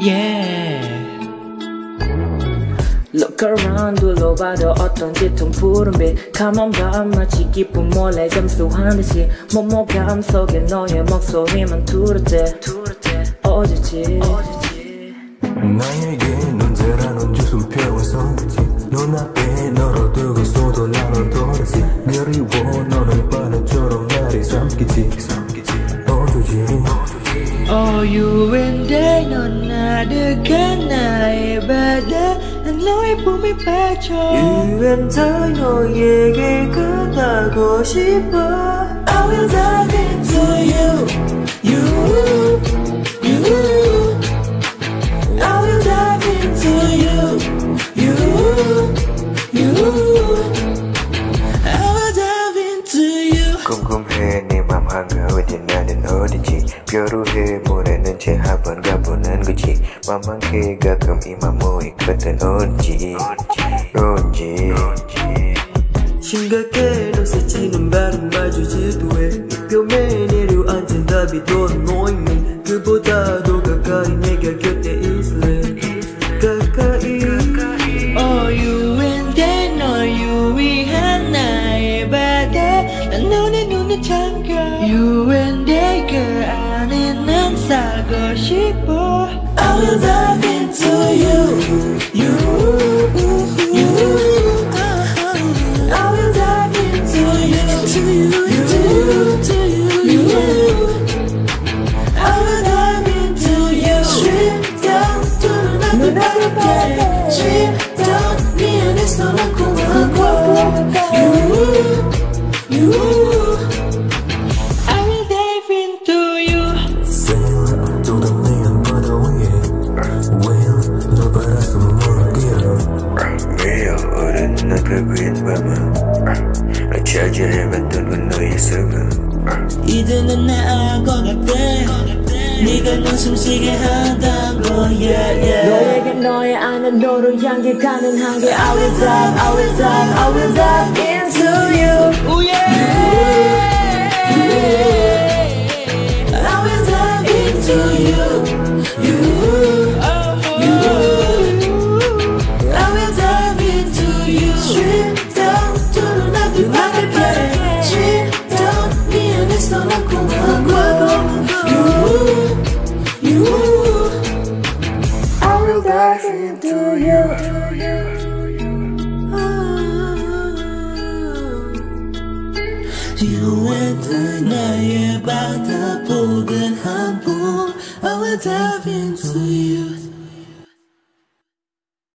yeah Look around 둘러봐도 어떤 짙은 푸른빛. 가만 봐 마치 기쁜 몰래 잠수한 듯이. 몸모감 속에 너의 목소리만 두르대 어제지 넌 주술표와 선지. 눈앞에 너로 두고 쏘도 나는 도르지. 그리워 너는 바람처럼 나를 삼키지. 어두지 Oh you and I 넌 나득한 나의 바다 난 너의 품에 빠져 You and I 너에게 끝나고 싶어 I will dive into You 나는 어딘지 벼루해 보내는 채 한번 가보는 거지. 만만해 가끔 이맘 모이 끝은 어딘지. 어딘지. 심각해 너 스치는 바람 마주지도 해. 뼈에 내려앉은 답이 더 annoying me 그보다도 가까이 내가 곁에 있을래. 가까이. Oh you and I 너 유일한 나의 바다? 난 너의 눈에 잠겨. You and I will dive into you You You I will dive into you You You I will dive into you Strip down to the 나밖에 Strip down 네 안에서 난 공허하 날 펴구인 밤은 차지를 만드는 너의 이제 난 나을 것 같아. 네가 넌 숨쉬게 한다고 yeah yeah. 너에게 너의 안에 너를 향해 가는 한계. I will dive, I will dive, You and I 나의 바다 포근한 봄 I will dive into you